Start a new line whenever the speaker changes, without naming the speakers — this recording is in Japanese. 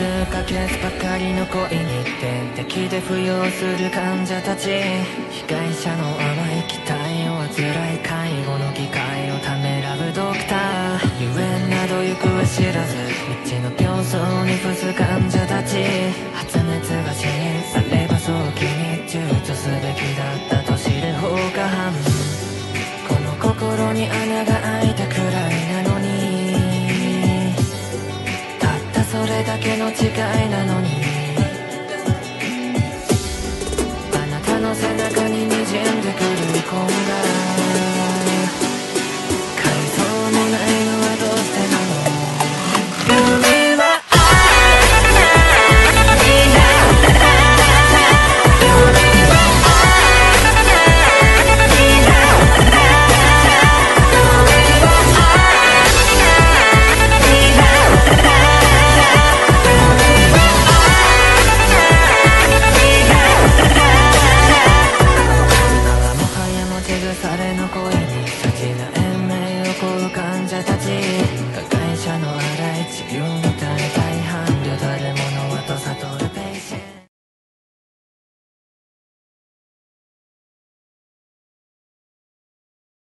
消すばかりの恋に点滴で扶養する患者たち被害者の甘い期待を患い介護の機会をためらうドクターゆえなど行方知らず。道の競争に伏す患者たち発熱が支援されば早期に躊躇すべきだったと知る放火犯この心に穴が開いれだけの違いなのに。あなたの背中に滲んでくる遺恨が彼の声に